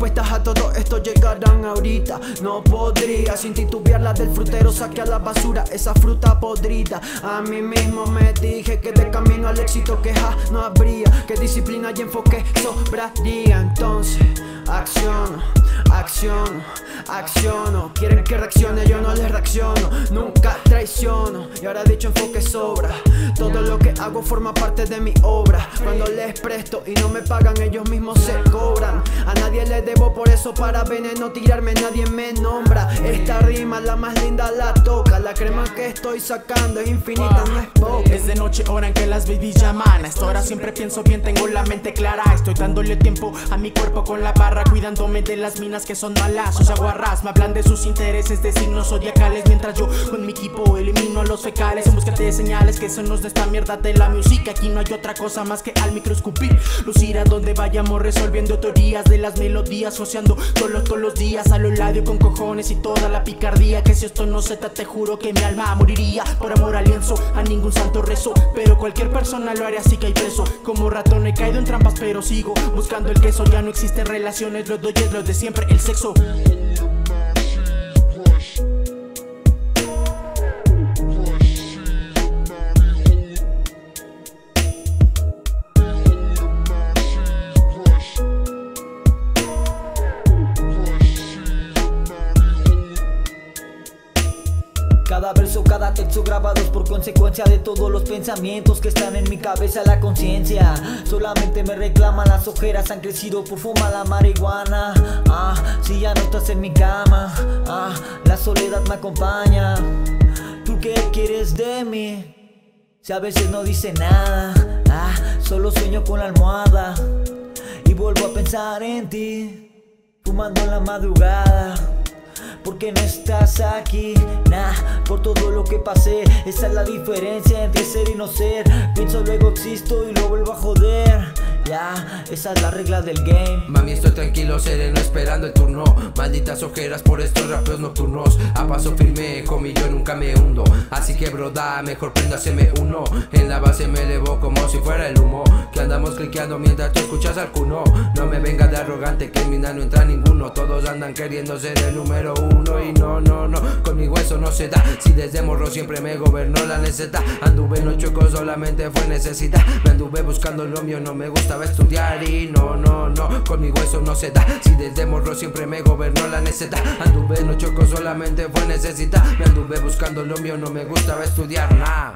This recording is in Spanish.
respuestas a todo esto llegarán ahorita. No podría sin titubear del frutero saque a la basura esa fruta podrida. A mí mismo me dije que de camino al éxito queja no habría Que disciplina y enfoque sobraría. Entonces acciono, acciono, acciono. Quieren que reaccione, yo no les reacciono. Nunca traiciono y ahora dicho enfoque sobra. Todo lo que hago forma parte de mi obra. Cuando les presto y no me pagan ellos mismos se debo por eso para veneno tirarme nadie me nombra. Esta rima la más linda la toca. La crema que estoy sacando es infinita, no es poca. Es de noche hora en que las babies llaman. A esta hora siempre pienso bien, tengo la mente clara. Estoy dándole tiempo a mi cuerpo con la barra Cuidándome de las minas que son malas. O aguarras, me hablan de sus intereses de signos zodiacales. Mientras yo con mi equipo elimino a los fecales. En busca de señales que son los de esta mierda de la música. Aquí no hay otra cosa más que al micro escupir Lucir a donde vayamos resolviendo teorías de las melodías Joseando todos, los días a lo ladio con cojones y toda la picardía. Que si esto no se te juro que mi alma moriría. Por amor al lienzo, a ningún santo rezo Pero cualquier persona lo haría así que hay preso. Como ratón he caído en trampas pero sigo Buscando el queso, ya no existen relaciones Lo doy es lo de siempre, el sexo Cada verso, cada texto grabados por consecuencia de todos los pensamientos que están en mi cabeza, la conciencia. Solamente me reclaman las ojeras, han crecido por fumar la marihuana. Ah, si ya no estás en mi cama, ah, la soledad me acompaña. ¿Tú qué quieres de mí? Si a veces no dice nada, ah, solo sueño con la almohada y vuelvo a pensar en ti, fumando en la madrugada. Porque no estás aquí, nah, por todo lo que pasé. Esa es la diferencia entre ser y no ser. Pienso luego existo y lo vuelvo a joder esa es la regla del game. Mami estoy tranquilo, sereno, esperando el turno. Malditas ojeras por estos rapeos nocturnos. A paso firme, homie, nunca me hundo. Así que broda, mejor préndaseme uno. En la base me elevo como si fuera el humo. Que andamos cliqueando mientras tú escuchas al cuno. No me venga de arrogante que en mi no entra ninguno. Todos andan queriendo ser el número uno Y no, no, conmigo eso no se da Si desde morro siempre me gobernó la necesidad Anduve en los chuecos, solamente fue necesidad Me anduve buscando lo mío, no me gusta estudiar y no, no, no, conmigo eso no se da. Si desde morro siempre me gobernó la necesidad, anduve no choco solamente fue necesidad. Me anduve buscando lo mío, no me gustaba estudiar nada.